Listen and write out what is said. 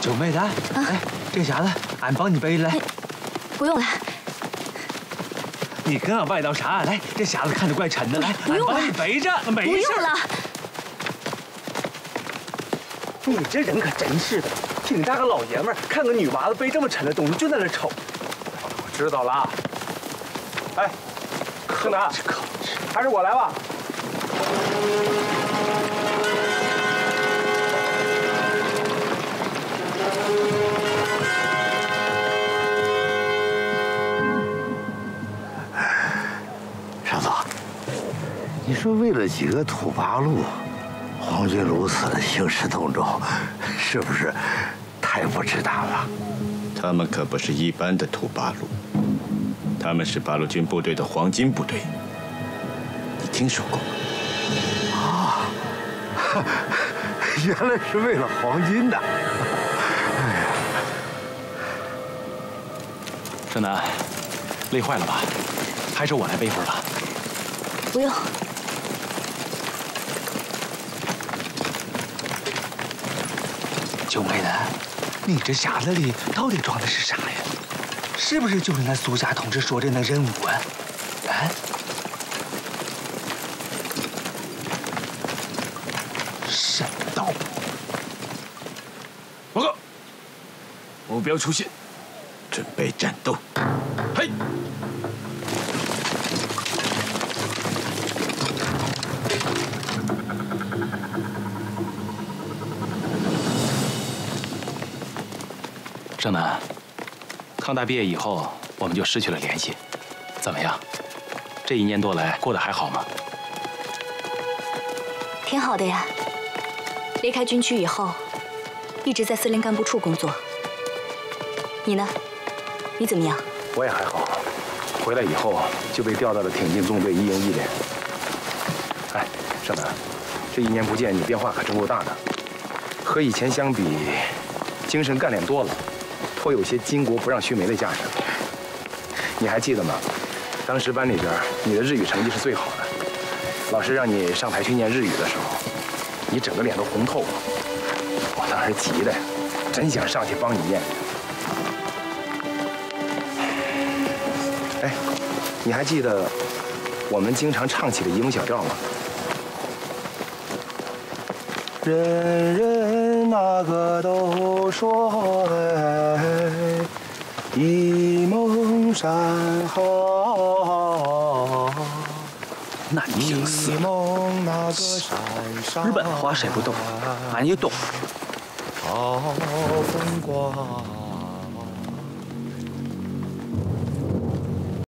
九妹子，哎，这匣子俺帮你背来。不用了。你跟俺外道啥？来，这匣子看着怪沉的，来，俺帮你背着，没事。不用了。你这人可真是的，挺大个老爷们儿，看个女娃子背这么沉的东西，就在那瞅。我知道了。哎，柯南，还是我来吧。你说为了几个土八路，皇军如此兴师动众，是不是太不值当了？他们可不是一般的土八路，他们是八路军部队的黄金部队，你听说过吗？啊，原来是为了黄金的。哎呀，正南，累坏了吧？还是我来背会儿吧。不用。九妹子，你这匣子里到底装的是啥呀？是不是就是那苏霞同志说的那任务啊？啊？神刀。报告，目标出现，准备战斗。正南，康大毕业以后，我们就失去了联系。怎么样？这一年多来过得还好吗？挺好的呀。离开军区以后，一直在司令干部处工作。你呢？你怎么样？我也还好。回来以后就被调到了挺进纵队一营一连。哎，正南，这一年不见，你变化可真够大的。和以前相比，精神干练多了。颇有些巾帼不让须眉的架势。你还记得吗？当时班里边你的日语成绩是最好的，老师让你上台去念日语的时候，你整个脸都红透了。我当时急的，真想上去帮你念。哎，你还记得我们经常唱起的《沂蒙小调》吗？人人那个都说哎，沂蒙山好。那挺死日本话谁不懂？俺也懂。好风光。